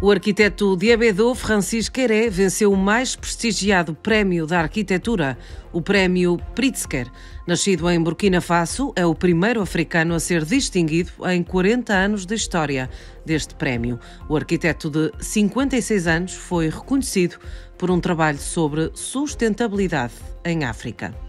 O arquiteto Diabedo Francisco Queré venceu o mais prestigiado prémio da arquitetura, o prémio Pritzker. Nascido em Burkina Faso, é o primeiro africano a ser distinguido em 40 anos de história deste prémio. O arquiteto de 56 anos foi reconhecido por um trabalho sobre sustentabilidade em África.